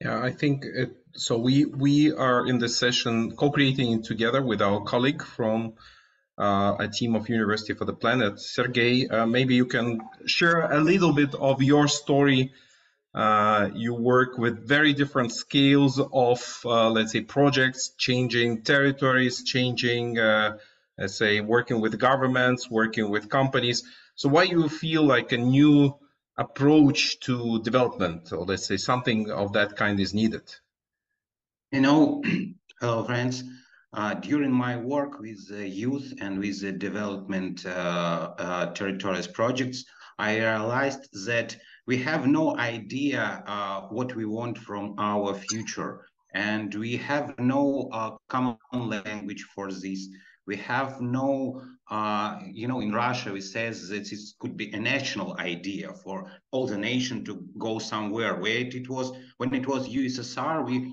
Yeah, I think it, so. We we are in this session co-creating together with our colleague from uh, a team of University for the Planet, Sergey. Uh, maybe you can share a little bit of your story. Uh, you work with very different scales of, uh, let's say, projects, changing territories, changing, uh, let's say, working with governments, working with companies. So, why you feel like a new approach to development, or let's say something of that kind is needed? You know, hello friends. Uh, during my work with youth and with the development uh, uh, territories projects, I realized that we have no idea uh, what we want from our future, and we have no uh, common language for this we have no uh, you know in russia we says that it could be a national idea for all the nation to go somewhere. Where it was when it was ussr we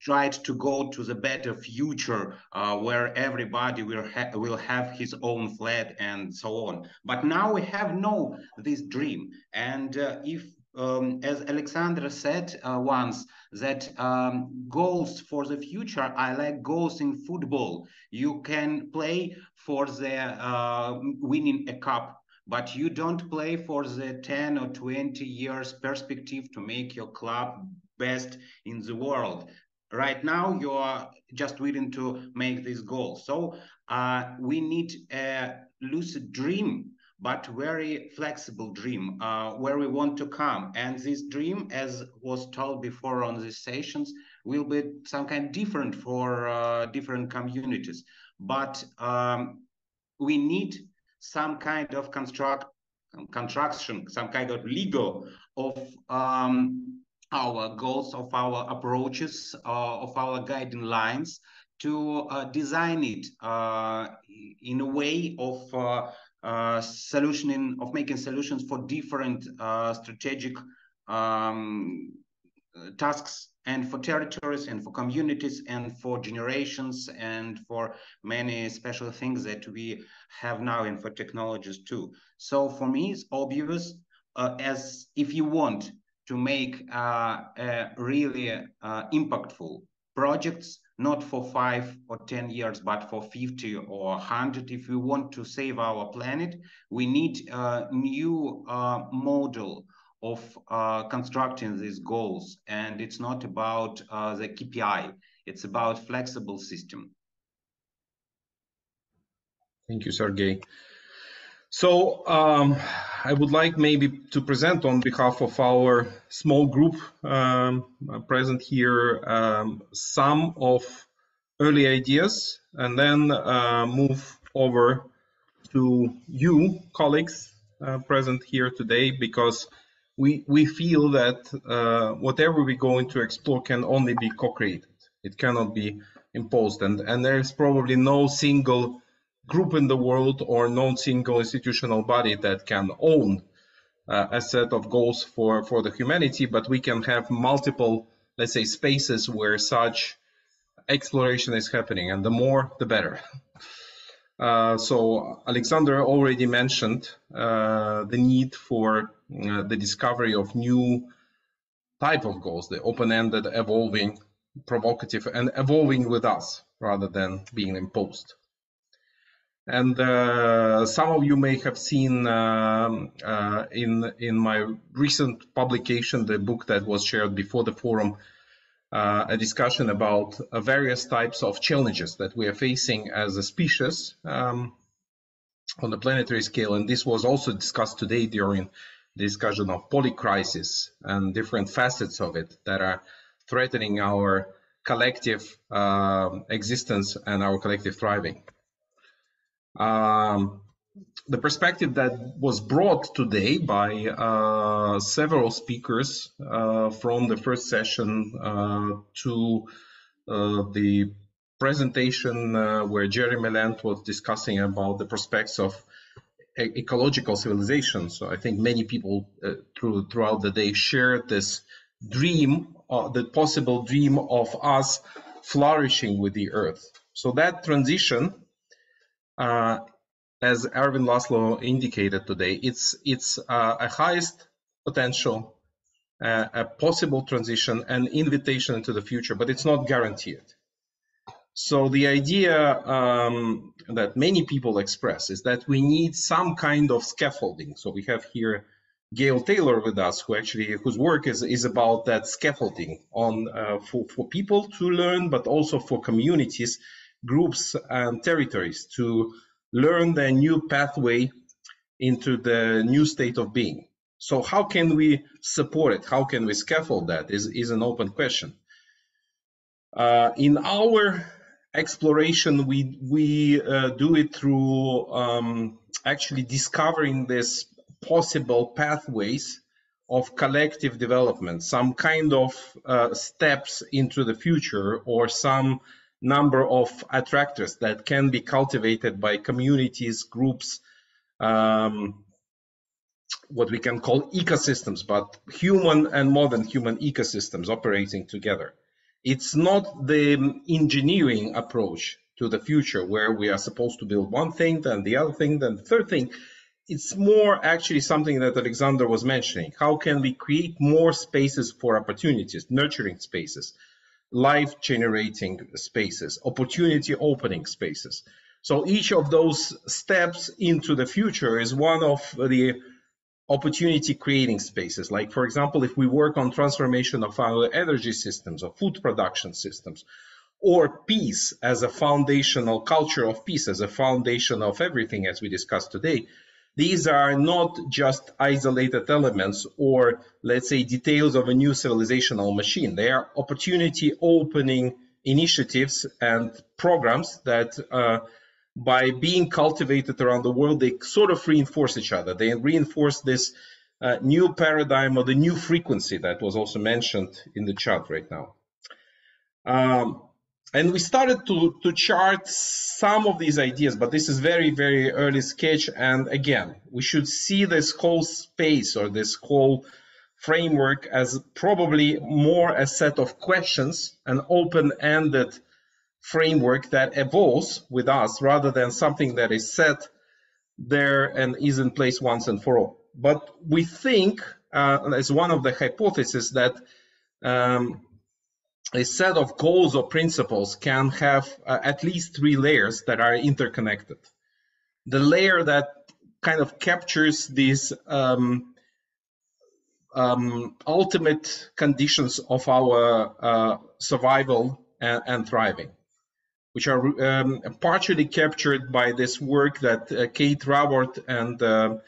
tried to go to the better future uh, where everybody will, ha will have his own flat and so on. But now we have no this dream. And uh, if um, as Alexandra said uh, once, that um, goals for the future I like goals in football. You can play for the uh, winning a cup, but you don't play for the 10 or 20 years perspective to make your club best in the world. Right now, you are just willing to make this goal. So uh, we need a lucid dream but very flexible dream uh, where we want to come. And this dream, as was told before on these sessions, will be some kind different for uh, different communities. But um, we need some kind of construct construction, some kind of legal of um, our goals, of our approaches, uh, of our guiding lines to uh, design it uh, in a way of uh, solutioning of making solutions for different uh, strategic um, tasks and for territories and for communities and for generations and for many special things that we have now and for technologies too. So for me, it's obvious uh, as if you want to make uh, really uh, impactful projects not for five or 10 years, but for 50 or 100. If we want to save our planet, we need a new uh, model of uh, constructing these goals. And it's not about uh, the KPI, it's about flexible system. Thank you, Sergey. So um, I would like maybe to present on behalf of our small group um, present here um, some of early ideas and then uh, move over to you colleagues uh, present here today because we we feel that uh, whatever we're going to explore can only be co-created. It cannot be imposed and and there is probably no single group in the world or no single institutional body that can own uh, a set of goals for, for the humanity, but we can have multiple, let's say, spaces where such exploration is happening, and the more, the better. Uh, so Alexander already mentioned uh, the need for uh, the discovery of new type of goals, the open-ended, evolving, provocative, and evolving with us rather than being imposed. And uh, some of you may have seen um, uh, in in my recent publication, the book that was shared before the forum, uh, a discussion about uh, various types of challenges that we are facing as a species um, on the planetary scale. And this was also discussed today during the discussion of polycrisis and different facets of it that are threatening our collective uh, existence and our collective thriving. Um, the perspective that was brought today by uh, several speakers uh, from the first session uh, to uh, the presentation uh, where Jeremy Lent was discussing about the prospects of e ecological civilization. So I think many people uh, through, throughout the day shared this dream, the possible dream of us flourishing with the earth. So that transition as Ervin Laszlo indicated today, it's it's uh, a highest potential uh, a possible transition, an invitation into the future, but it's not guaranteed. So the idea um, that many people express is that we need some kind of scaffolding. So we have here Gail Taylor with us, who actually whose work is is about that scaffolding on uh, for for people to learn, but also for communities, groups, and territories to learn the new pathway into the new state of being. So how can we support it? How can we scaffold that? Is is an open question. Uh, in our exploration, we we uh, do it through um, actually discovering this possible pathways of collective development, some kind of uh, steps into the future or some number of attractors that can be cultivated by communities, groups, um, what we can call ecosystems, but human and modern human ecosystems operating together. It's not the engineering approach to the future where we are supposed to build one thing, then the other thing, then the third thing it's more actually something that Alexander was mentioning. How can we create more spaces for opportunities, nurturing spaces, life generating spaces, opportunity opening spaces? So each of those steps into the future is one of the opportunity creating spaces. Like, for example, if we work on transformation of our energy systems or food production systems, or peace as a foundational culture of peace, as a foundation of everything, as we discussed today, these are not just isolated elements or, let's say, details of a new civilizational machine. They are opportunity opening initiatives and programs that, uh, by being cultivated around the world, they sort of reinforce each other. They reinforce this uh, new paradigm or the new frequency that was also mentioned in the chat right now. Um, and we started to, to chart some of these ideas, but this is very, very early sketch. And again, we should see this whole space or this whole framework as probably more a set of questions, an open-ended framework that evolves with us rather than something that is set there and is in place once and for all. But we think, uh, as one of the hypotheses, that um, a set of goals or principles can have uh, at least three layers that are interconnected. The layer that kind of captures these um, um, ultimate conditions of our uh, survival and, and, thriving, which are um, partially captured by this work that uh, Kate Raworth and uh,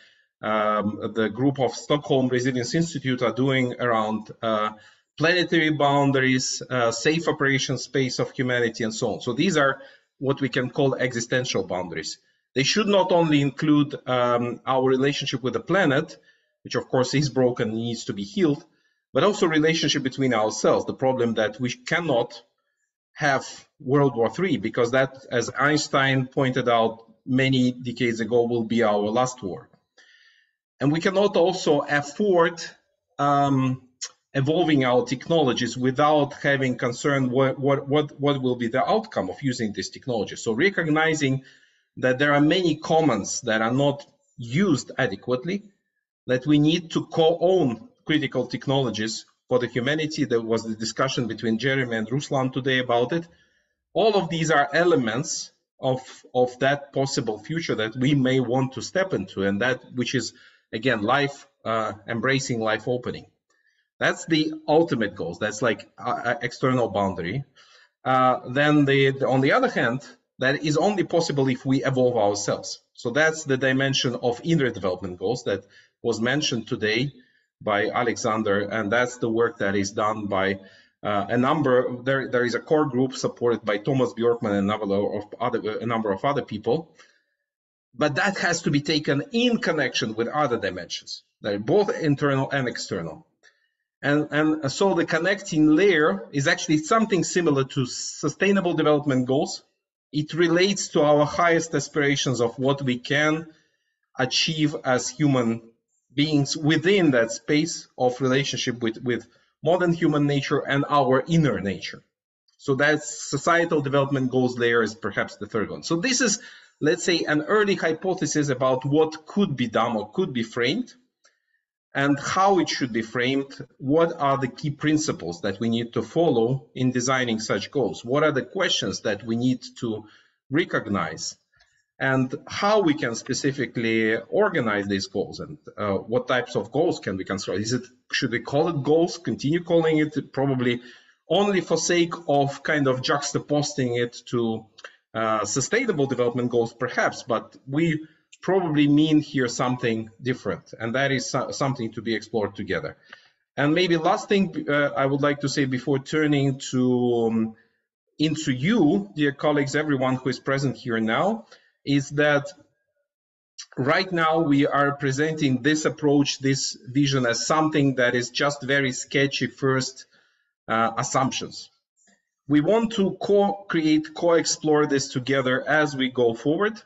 the group of Stockholm Resilience Institute are doing around uh, planetary boundaries, uh, safe operation space of humanity, and so on. So these are what we can call existential boundaries. They should not only include um, our relationship with the planet, which of course is broken, and needs to be healed, but also relationship between ourselves. The problem that we cannot have World War III because that, as Einstein pointed out many decades ago, will be our last war. And we cannot also afford um, evolving our technologies without having concern what, what, what, what will be the outcome of using this technology. So recognizing that there are many commons that are not used adequately, that we need to co-own critical technologies for the humanity. There was the discussion between Jeremy and Ruslan today about it. All of these are elements of, of that possible future that we may want to step into, and that which is, again, life, uh, embracing life opening. That's the ultimate goals. That's like uh, external boundary. Uh, then the, the, on the other hand, that is only possible if we evolve ourselves. So that's the dimension of inner development goals that was mentioned today by Alexander, and that's the work that is done by uh, a number. There, there is a core group supported by Tomas Björkman and of other, a number of other people. But that has to be taken in connection with other dimensions. They're both internal and external. And, and so the connecting layer is actually something similar to sustainable development goals. It relates to our highest aspirations of what we can achieve as human beings within that space of relationship with, with modern human nature and our inner nature. So that societal development goals layer is perhaps the third one. So this is, let's say, an early hypothesis about what could be done or could be framed. And how it should be framed. What are the key principles that we need to follow in designing such goals? What are the questions that we need to recognize? And how we can specifically organize these goals and uh, what types of goals can we construct? Is it should we call it goals? Continue calling it probably only for sake of kind of juxtaposing it to uh, sustainable development goals, perhaps, but we probably mean here something different, and that is something to be explored together. And maybe last thing uh, I would like to say before turning to um, into you, dear colleagues, everyone who is present here now, is that right now we are presenting this approach, this vision as something that is just very sketchy first uh, assumptions. We want to co-create, co-explore this together as we go forward.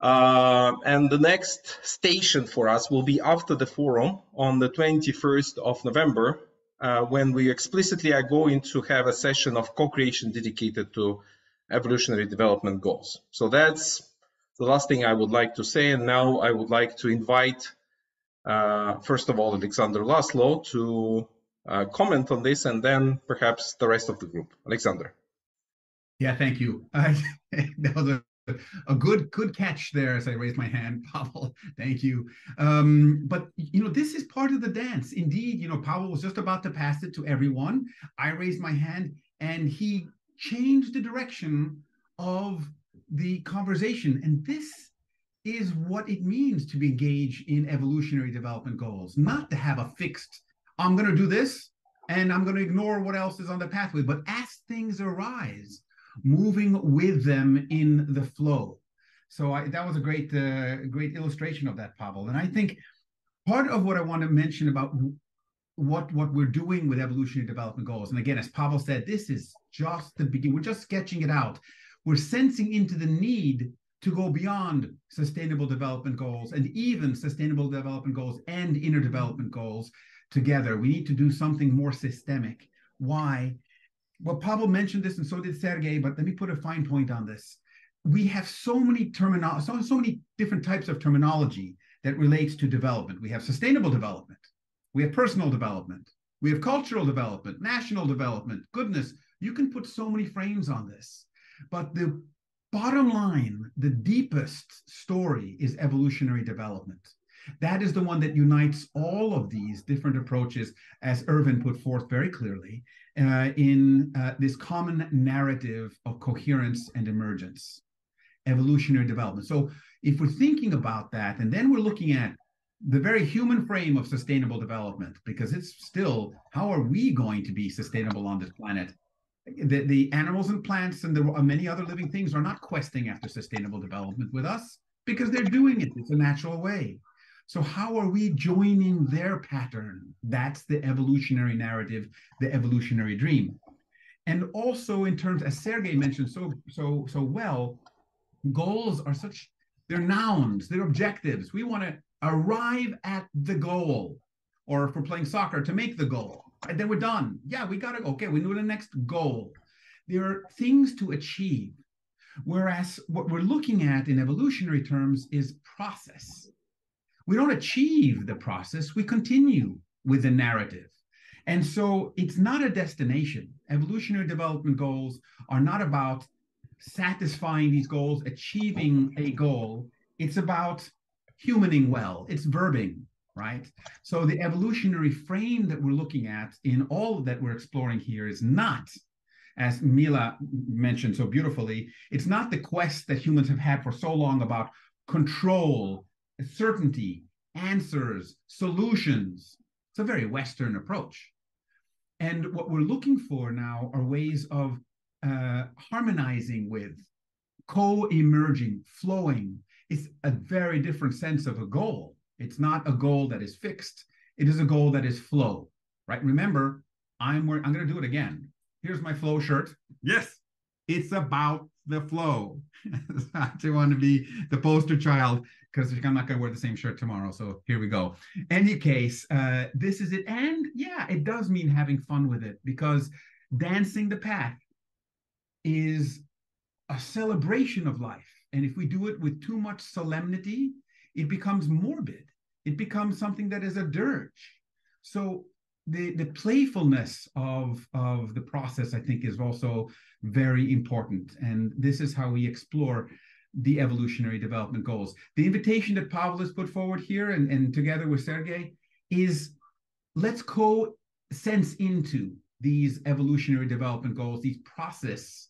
Uh, and the next station for us will be after the forum on the 21st of November, uh, when we explicitly are going to have a session of co-creation dedicated to evolutionary development goals. So that's the last thing I would like to say. And now I would like to invite, uh, first of all, Alexander Laszlo to uh, comment on this, and then perhaps the rest of the group. Alexander. Yeah, thank you. that was a a good good catch there as I raised my hand, Pavel. Thank you. Um, but you know, this is part of the dance. Indeed, you know, Pavel was just about to pass it to everyone. I raised my hand, and he changed the direction of the conversation. And this is what it means to be engaged in evolutionary development goals, not to have a fixed, I'm going to do this and I'm going to ignore what else is on the pathway, but as things arise, moving with them in the flow. So I, that was a great, uh, great illustration of that, Pavel. And I think part of what I want to mention about what what we're doing with evolutionary development goals, and again, as Pavel said, this is just the beginning. We're just sketching it out. We're sensing into the need to go beyond sustainable development goals and even sustainable development goals and inner development goals together. We need to do something more systemic. Why? Well, Pavel mentioned this, and so did Sergey, but let me put a fine point on this. We have so many terminology, so, so many different types of terminology that relates to development. We have sustainable development, we have personal development, we have cultural development, national development. Goodness, you can put so many frames on this. But the bottom line, the deepest story is evolutionary development. That is the one that unites all of these different approaches, as Ervin put forth very clearly, uh, in uh, this common narrative of coherence and emergence, evolutionary development. So, if we're thinking about that, and then we're looking at the very human frame of sustainable development, because it's still how are we going to be sustainable on this planet? The, the animals and plants and the many other living things are not questing after sustainable development with us because they're doing it. It's a natural way. So, how are we joining their pattern? That's the evolutionary narrative, the evolutionary dream. And also, in terms, as Sergey mentioned so so so well, goals are such they're nouns, they're objectives. We want to arrive at the goal, or if we're playing soccer, to make the goal. And then we're done. Yeah, we got to go. okay. We know the next goal. There are things to achieve. Whereas what we're looking at in evolutionary terms is process we don't achieve the process, we continue with the narrative. And so it's not a destination. Evolutionary development goals are not about satisfying these goals, achieving a goal. It's about humaning well, it's verbing, right? So the evolutionary frame that we're looking at in all that we're exploring here is not, as Mila mentioned so beautifully, it's not the quest that humans have had for so long about control certainty, answers, solutions. It's a very Western approach. And what we're looking for now are ways of uh, harmonizing with, co emerging, flowing. It's a very different sense of a goal. It's not a goal that is fixed, it is a goal that is flow, right? Remember, I'm, I'm going to do it again. Here's my flow shirt. Yes, it's about the flow. I want to be the poster child because I'm not going to wear the same shirt tomorrow. So here we go. Any case, uh, this is it. And yeah, it does mean having fun with it because dancing the path is a celebration of life. And if we do it with too much solemnity, it becomes morbid. it becomes something that is a dirge. So the, the playfulness of, of the process, I think, is also very important. And this is how we explore the evolutionary development goals. The invitation that Pavel has put forward here and, and together with Sergey is let's co sense into these evolutionary development goals, these process.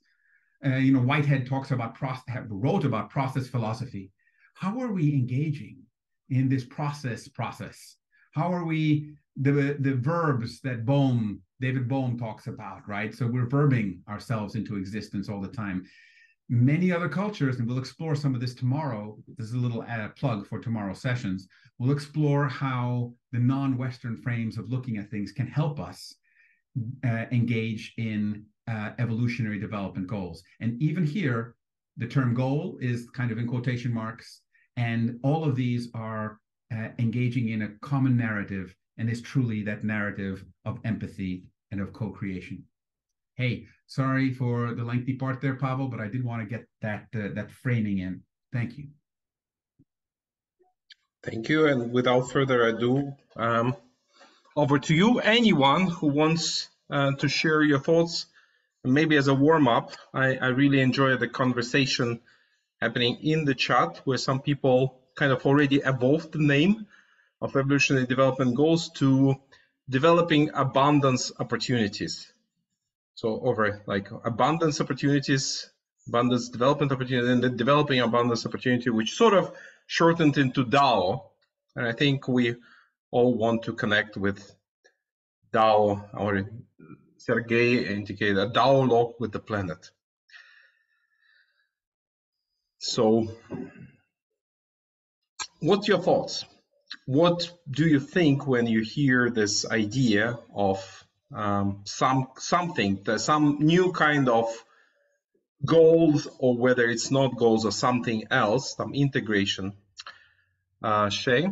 Uh, you know, Whitehead talks about process, wrote about process philosophy. How are we engaging in this process process? How are we the the verbs that Bohm, David Bohm talks about, right? So we're verbing ourselves into existence all the time. Many other cultures, and we'll explore some of this tomorrow. This is a little uh, plug for tomorrow's sessions. We'll explore how the non-Western frames of looking at things can help us uh, engage in uh, evolutionary development goals. And even here, the term goal is kind of in quotation marks, and all of these are uh, engaging in a common narrative, and is truly that narrative of empathy and of co-creation. Hey, sorry for the lengthy part there, Pavel, but I did want to get that uh, that framing in. Thank you. Thank you. And without further ado, um, over to you. Anyone who wants uh, to share your thoughts, maybe as a warm up, I, I really enjoy the conversation happening in the chat where some people kind of already evolved the name of evolutionary development goals to developing abundance opportunities. So over like abundance opportunities, abundance development opportunity, and then developing abundance opportunity, which sort of shortened into DAO. And I think we all want to connect with DAO, or Sergey indicated, a dialogue with the planet. So, what's your thoughts? What do you think when you hear this idea of um, some something, some new kind of goals, or whether it's not goals or something else, some integration? Uh, Shay?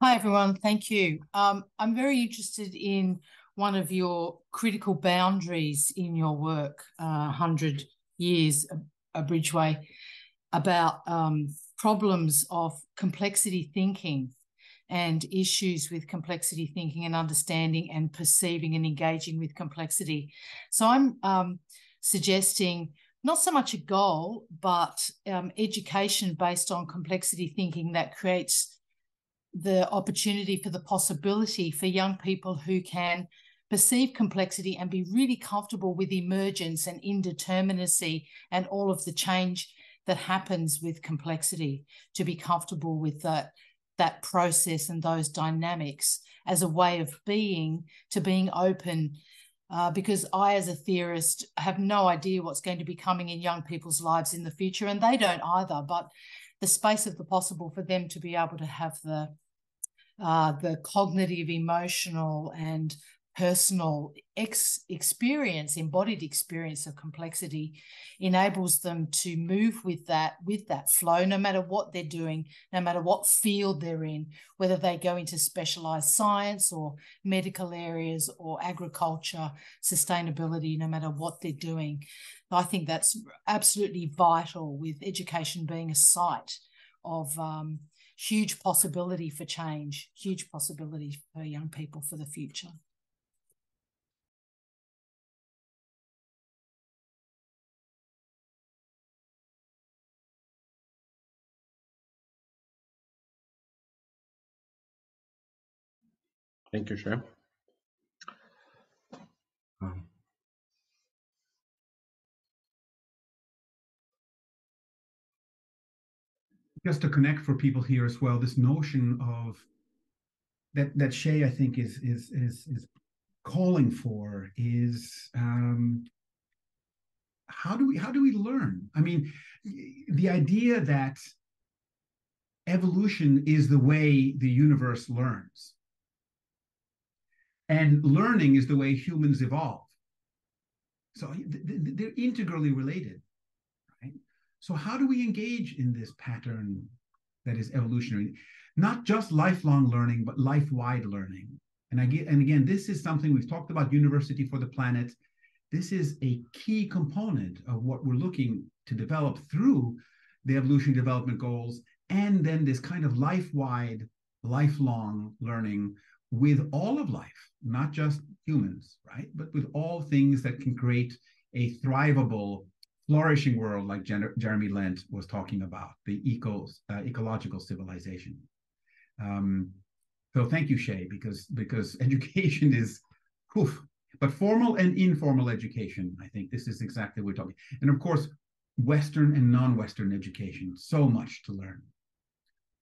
Hi, everyone. Thank you. Um, I'm very interested in one of your critical boundaries in your work, uh, 100 Years, a, a Bridgeway, about um, problems of complexity thinking and issues with complexity thinking and understanding and perceiving and engaging with complexity. So I'm um, suggesting not so much a goal, but um, education based on complexity thinking that creates the opportunity for the possibility for young people who can perceive complexity and be really comfortable with emergence and indeterminacy and all of the change that happens with complexity to be comfortable with that that process and those dynamics as a way of being to being open uh, because I, as a theorist, have no idea what's going to be coming in young people's lives in the future, and they don't either. But the space of the possible for them to be able to have the uh, the cognitive, emotional, and personal ex- experience, embodied experience of complexity, enables them to move with that with that flow, no matter what they're doing, no matter what field they're in, whether they go into specialized science or medical areas or agriculture, sustainability, no matter what they're doing. I think that's absolutely vital with education being a site of um, huge possibility for change, huge possibility for young people for the future. Thank you, Shay. Um, just to connect for people here as well, this notion of that that Shay I think is is is is calling for is um, how do we how do we learn? I mean, the idea that evolution is the way the universe learns, and learning is the way humans evolve. So they're integrally related. right? So, how do we engage in this pattern that is evolutionary? Not just lifelong learning, but life wide learning. And, I get, and again, this is something we've talked about University for the Planet. This is a key component of what we're looking to develop through the evolutionary development goals and then this kind of life-wide, lifelong learning with all of life, not just humans, right? But with all things that can create a thrivable, flourishing world like Jeremy Lent was talking about, the ecos, uh, ecological civilization. Um, so thank you, Shay, because because education is, oof, but formal and informal education, I think this is exactly what we're talking. And of course, Western and non-Western education, so much to learn.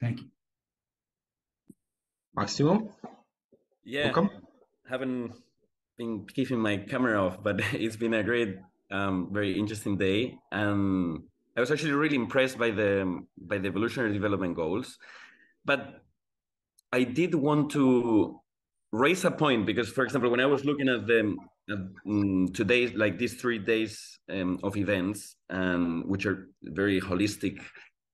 Thank you. Massimo? Yeah, Welcome. haven't been keeping my camera off, but it's been a great, um, very interesting day. And I was actually really impressed by the by the evolutionary development goals. But I did want to raise a point because, for example, when I was looking at the um, today, like these three days um, of events, and which are very holistic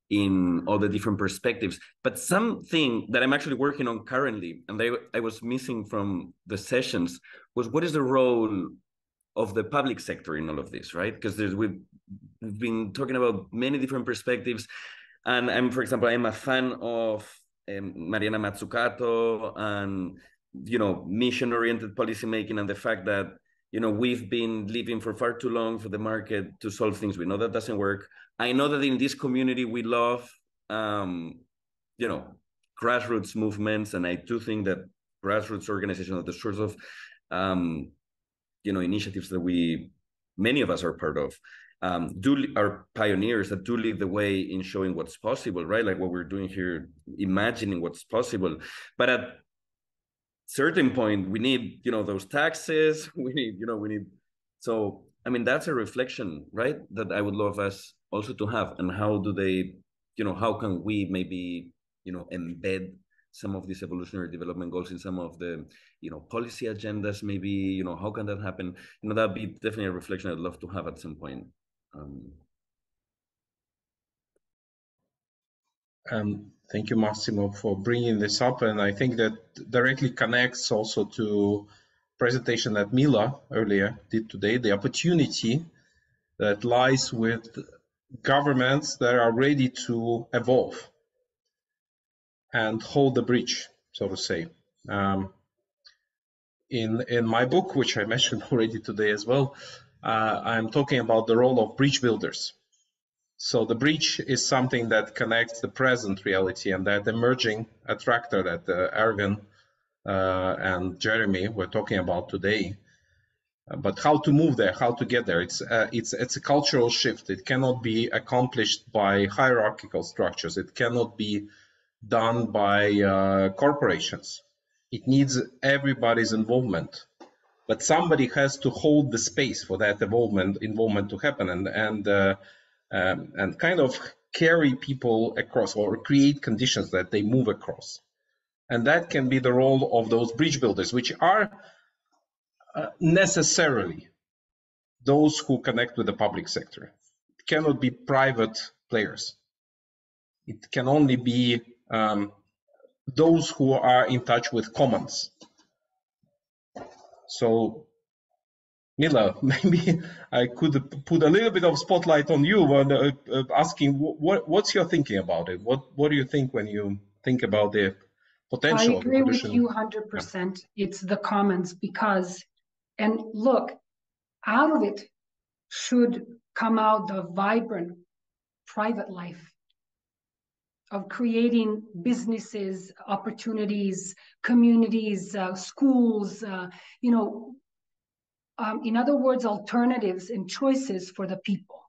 in all the different perspectives. But something that I'm actually working on currently, and I, I was missing from the sessions, was what is the role of the public sector in all of this, right? Because we've, been talking about many different perspectives, and I'm, for example, I'm a fan of um, Mariana Mazzucato and you know mission-oriented policymaking and the fact that you know we've been living for far too long for the market to solve things we know that doesn't work i know that in this community we love um you know grassroots movements and i do think that grassroots organizations are the sorts of um you know initiatives that we many of us are part of um, do are pioneers that do lead the way in showing what's possible, right? Like what we're doing here, imagining what's possible. But at certain point we need you know those taxes we need you know we need so i mean that's a reflection right that i would love us also to have and how do they you know how can we maybe you know embed some of these evolutionary development goals in some of the you know policy agendas maybe you know how can that happen you know that'd be definitely a reflection i'd love to have at some point um, um Thank you, Massimo, for bringing this up. And I think that directly connects also to presentation that Mila earlier did today, the opportunity that lies with governments that are ready to evolve and hold the bridge, so to say. Um, in in my book, which I mentioned already today as well, uh, I'm talking about the role of bridge builders. So the bridge is something that connects the present reality and that emerging attractor that uh, Ervin uh, and Jeremy were talking about today. But how to move there, how to get there? It's uh, it's it's a cultural shift. It cannot be accomplished by hierarchical structures. It cannot be done by uh, corporations. It needs everybody's involvement. But somebody has to hold the space for that involvement involvement to happen. And and uh, um, and kind of carry people across or create conditions that they move across. And that can be the role of those bridge builders, which are necessarily those who connect with the public sector. It cannot be private players. It can only be um, those who are in touch with commons. So Mila, maybe I could put a little bit of spotlight on you when uh, uh, asking what what's your thinking about it? What what do you think when you think about the potential? I agree with you 100%. Yeah. It's the commons because, and look, out of it should come out the vibrant private life of creating businesses, opportunities, communities, uh, schools, uh, you know, um, in other words, alternatives and choices for the people,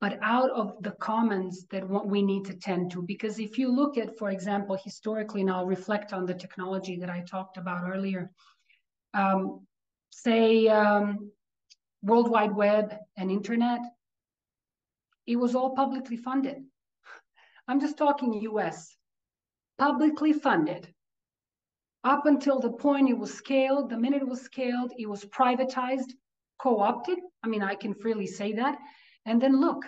but out of the commons that what we need to tend to. Because if you look at, for example, historically, and I'll reflect on the technology that I talked about earlier, um, say um, World Wide Web and Internet, it was all publicly funded. I'm just talking US, publicly funded up until the point it was scaled. The minute it was scaled, it was privatized, co-opted. I mean, I can freely say that. And then look,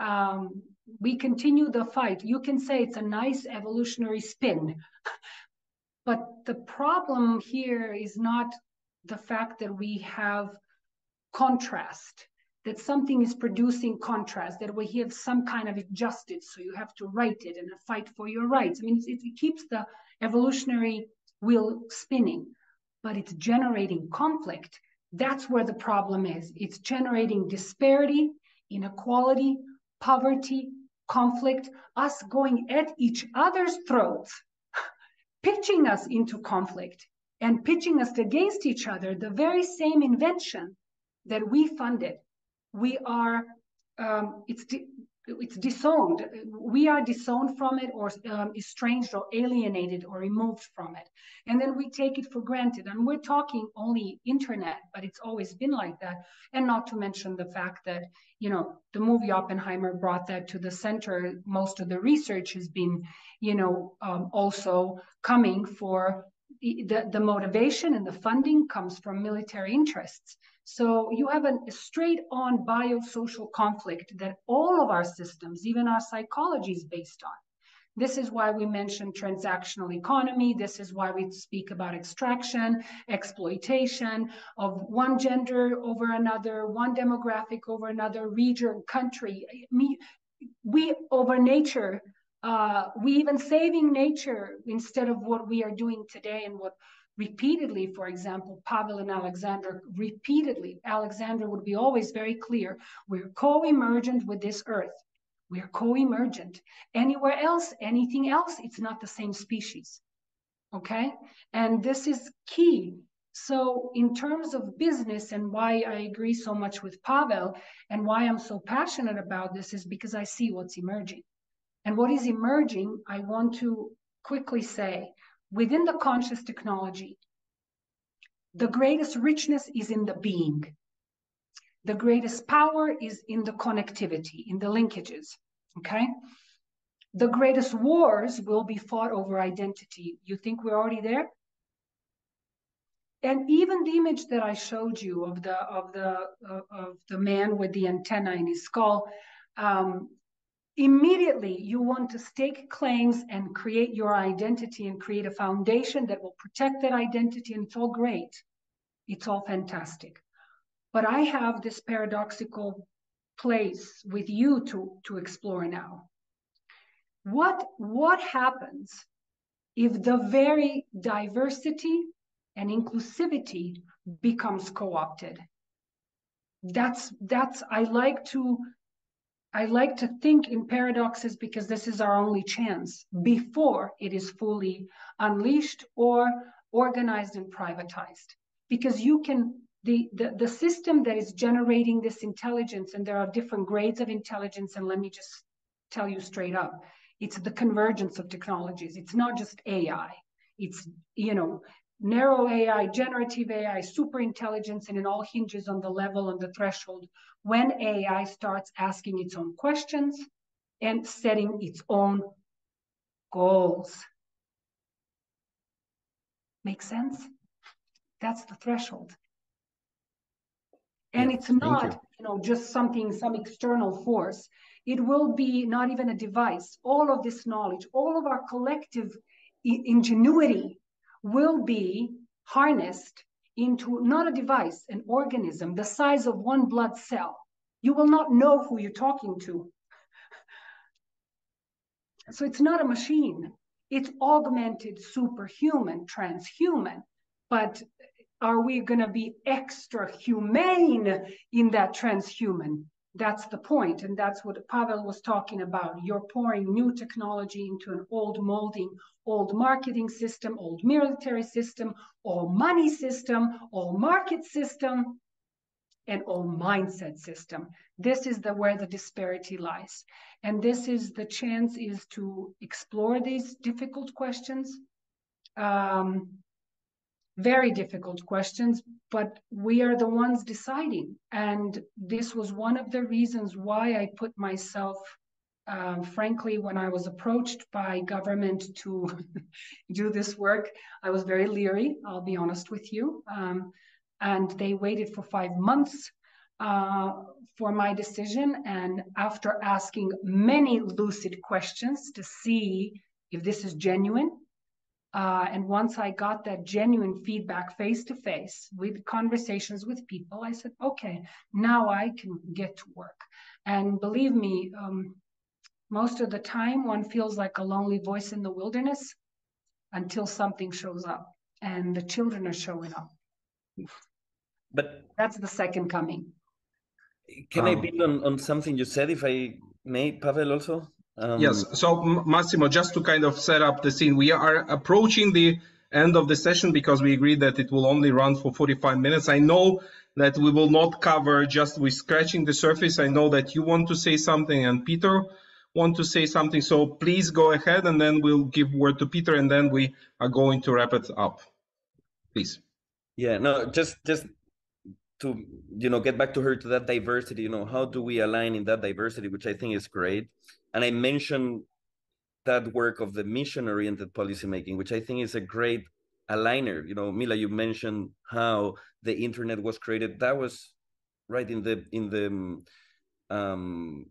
um, we continue the fight. You can say it's a nice evolutionary spin. but the problem here is not the fact that we have contrast. that something is producing contrast, that we have some kind of injustice, so you have to write it and fight for your rights. I mean, it, it keeps the evolutionary wheel spinning, but it's generating conflict. That's where the problem is. It's generating disparity, inequality, poverty, conflict, us going at each other's throats, pitching us into conflict and pitching us against each other, the very same invention that we funded we are um, it's it's disowned. We are disowned from it, or um, estranged, or alienated, or removed from it, and then we take it for granted. And we're talking only internet, but it's always been like that. And not to mention the fact that you know the movie Oppenheimer brought that to the center. Most of the research has been, you know, um, also coming for the, the motivation and the funding comes from military interests. So you have a straight on biosocial conflict that all of our systems, even our psychology, is based on. This is why we mention transactional economy. This is why we speak about extraction, exploitation of one gender over another, one demographic over another, region, country. We over nature, uh, we even saving nature instead of what we are doing today and what repeatedly, for example, Pavel and Alexander repeatedly, Alexander would be always very clear, we're co-emergent with this earth. We're co-emergent. Anywhere else, anything else, it's not the same species. Okay? And this is key. So in terms of business and why I agree so much with Pavel and why I'm so passionate about this is because I see what's emerging. And what is emerging, I want to quickly say, within the conscious technology, the greatest richness is in the being. The greatest power is in the connectivity, in the linkages. Okay? The greatest wars will be fought over identity. You think we're already there? And even the image that I showed you of the of the uh, of the man with the antenna in his skull, um, immediately you want to stake claims and create your identity and create a foundation that will protect that identity and it's all great. It's all fantastic. But i have this paradoxical place with you to to explore now. What what happens if the very diversity and inclusivity becomes co-opted? That's that's i like to I like to think in paradoxes because this is our only chance before it is fully unleashed or organized and privatized. Because you can, the, the, the system that is generating this intelligence, and there are different grades of intelligence, and let me just tell you straight up, it's the convergence of technologies. It's not just AI. It's, you know, narrow AI, generative AI, super intelligence, and it all hinges on the level and the threshold when AI starts asking its own questions and setting its own goals. Make sense? That's the threshold. And yeah, it's not, you. you know, just something, some external force. It will be not even a device. All of this knowledge, all of our collective ingenuity will be harnessed into not a device, an organism the size of one blood cell. You will not know who you're talking to. So it's not a machine. It's augmented, superhuman, transhuman. But are we going to be extra humane in that transhuman? That's the point, and that's what Pavel was talking about. You're pouring new technology into an old molding, old marketing system, old military system, old money system, old market system, and old mindset system. This is the where the disparity lies. And this is the chance is to explore these difficult questions. Um, very difficult questions, but we are the ones deciding. And this was one of the reasons why I put myself, um, frankly, when I was approached by government to do this work, I was very leery, I'll be honest with you. Um, and they waited for five months uh, for my decision. And after asking many lucid questions to see if this is genuine, Uh, and once I got that genuine feedback face to face with conversations with people, I said, okay, now I can get to work. And believe me, um, most of the time one feels like a lonely voice in the wilderness until something shows up and the children are showing up. But that's the second coming. Can um, I build on, on something you said, if I may, Pavel, also? Um, yes. So, Massimo, just to kind of set up the scene, we are approaching the end of the session because we agreed that it will only run for 45 minutes. I know that we will not cover just with scratching the surface. I know that you want to say something and Peter want to say something. So please go ahead and then we'll give word to Peter and then we are going to wrap it up. Please. Yeah, no, just just to you know get back to her to that diversity you know how do we align in that diversity which i think is great and i mentioned that work of the mission oriented policymaking which i think is a great aligner. You know mila you mentioned how the internet was created. That was right in the in the um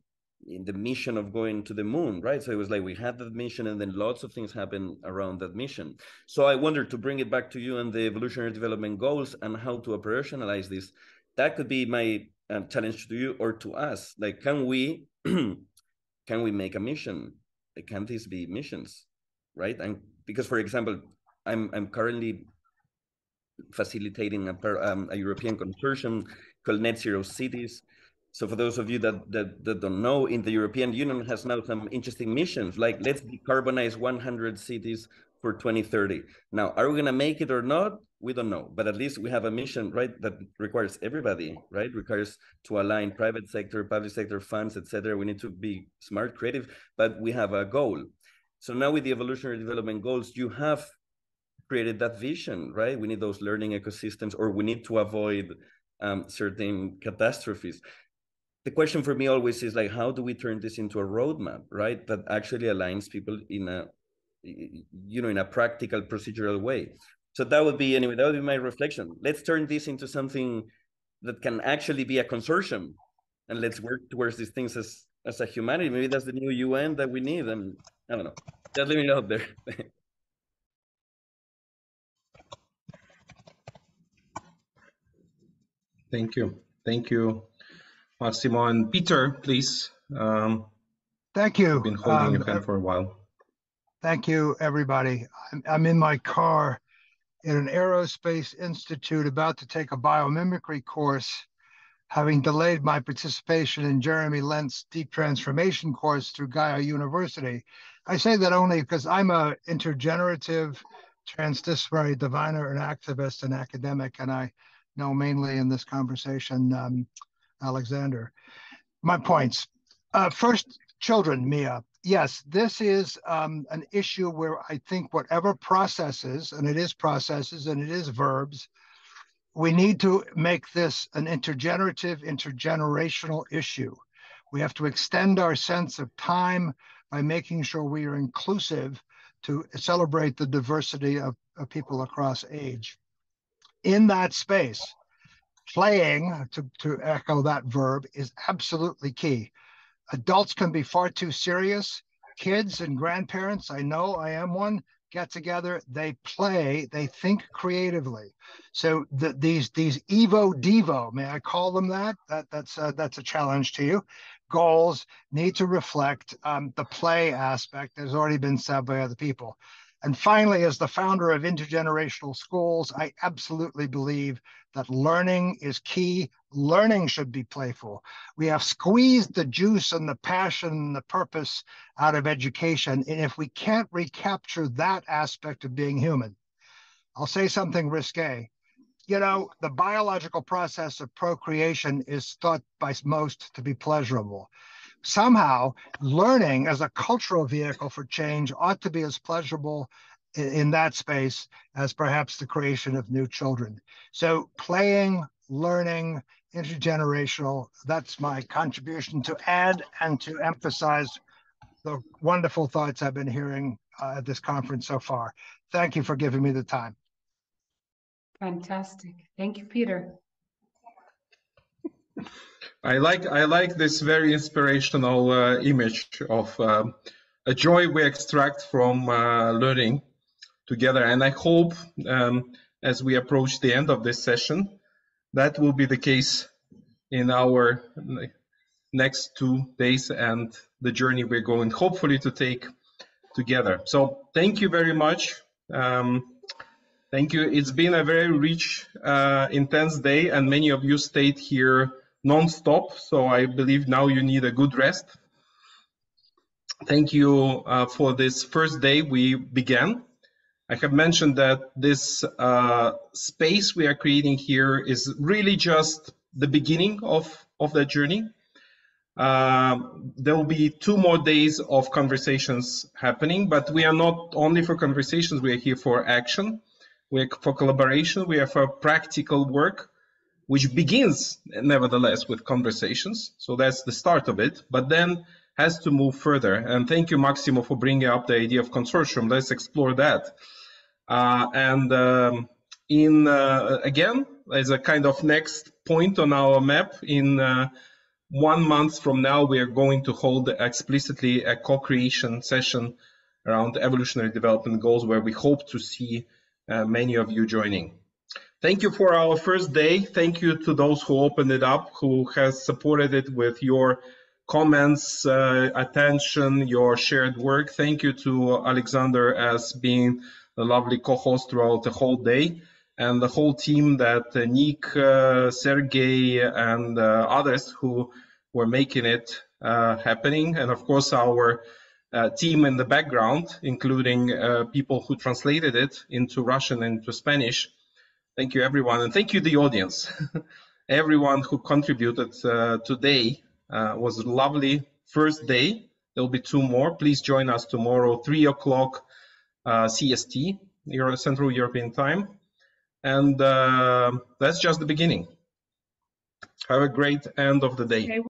in the mission of going to the moon right? So it was like we had that mission and then lots of things happen around that mission. So i wonder to bring it back to you and the evolutionary development goals and how to operationalize this that could be my um, challenge to you or to us. Like can we can we make a mission? Can these be missions right? And because for example i'm i'm currently facilitating a, um, a european consortium called net zero cities. So for those of you that, that, that don't know, in the European Union has now some interesting missions, like let's decarbonize 100 cities for 2030. Now, are we going to make it or not? We don't know, but at least we have a mission, right, that requires everybody, right? Requires to align private sector, public sector funds, etc. We need to be smart, creative, but we have a goal. So now with the evolutionary development goals, you have created that vision, right? We need those learning ecosystems, or we need to avoid um, certain catastrophes the question for me always is like how do we turn this into a roadmap right that actually aligns people in a you know in a practical procedural way so that would be anyway that would be my reflection let's turn this into something that can actually be a consortium and let's work towards these things as as a humanity maybe that's the new un that we need and i don't know just leaving it out there thank you thank you Massimo and Peter, please. Um, Thank you. Been holding um, your hand for a while. Thank you, everybody. I'm, I'm in my car in an aerospace institute about to take a biomimicry course, having delayed my participation in Jeremy Lent's deep transformation course through Gaia University. I say that only because I'm a intergenerative transdisciplinary diviner and activist and academic, and I know mainly in this conversation um, Alexander. My points. Uh, first, children, Mia. Yes, this is um, an issue where I think whatever processes, and it is processes and it is verbs, we need to make this an intergenerative, intergenerational issue. We have to extend our sense of time by making sure we are inclusive to celebrate the diversity of, of people across age. In that space, playing, to, to echo that verb, is absolutely key. Adults can be far too serious. Kids and grandparents, I know I am one, get together, they play, they think creatively. So the, these these Evo Devo, may I call them that? That that's a, that's a challenge to you. Goals need to reflect um, the play aspect has already been said by other people. And finally, as the founder of intergenerational schools, I absolutely believe that learning is key. Learning should be playful. We have squeezed the juice and the passion and the purpose out of education. And if we can't recapture that aspect of being human, I'll say something risque. You know, the biological process of procreation is thought by most to be pleasurable somehow learning as a cultural vehicle for change ought to be as pleasurable in that space as perhaps the creation of new children. So playing, learning, intergenerational, that's my contribution to add and to emphasize the wonderful thoughts I've been hearing uh, at this conference so far. Thank you for giving me the time. Fantastic. Thank you, Peter. I like I like this very inspirational uh, image of uh, a joy we extract from uh, learning together. And I hope um, as we approach the end of this session, that will be the case in our next two days and the journey we're going hopefully to take together. So thank you very much. Um, thank you. It's been a very rich, uh, intense day and many of you stayed here non-stop. So I believe now you need a good rest. Thank you uh, for this first day we began. I have mentioned that this uh, space we are creating here is really just the beginning of, of that journey. Uh, there will be two more days of conversations happening, but we are not only for conversations, we are here for action, we are for collaboration, we are for practical work, which begins nevertheless with conversations. So that's the start of it, but then has to move further. And thank you, Maximo, for bringing up the idea of consortium. Let's explore that. Uh, and um, in uh, again, as a kind of next point on our map, in uh, one month from now, we are going to hold explicitly a co-creation session around evolutionary development goals, where we hope to see uh, many of you joining. Thank you for our first day. Thank you to those who opened it up, who has supported it with your comments, uh, attention, your shared work. Thank you to Alexander as being the lovely co-host throughout the whole day and the whole team that uh, Nick, uh, Sergey, and uh, others who were making it uh, happening. And of course, our uh, team in the background, including uh, people who translated it into Russian and into Spanish. Thank you, everyone. And thank you, the audience. everyone who contributed today was a lovely first day. There'll be two more. Please join us tomorrow, 3 o'clock uh, CST, Euro Central European Time. And uh, that's just the beginning. Have a great end of the day. Okay.